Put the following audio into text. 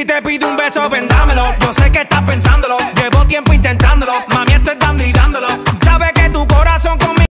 Si te pide un beso, vendámelo. Yo sé que estás pensándolo, llevo tiempo intentándolo. Mami, estoy dando y dándolo. Sabes que tu corazón conmigo